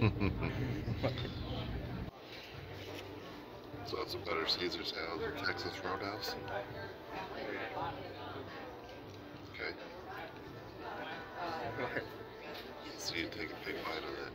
so that's a better Caesar salad or Texas Roadhouse? Okay. So you take a big bite of that.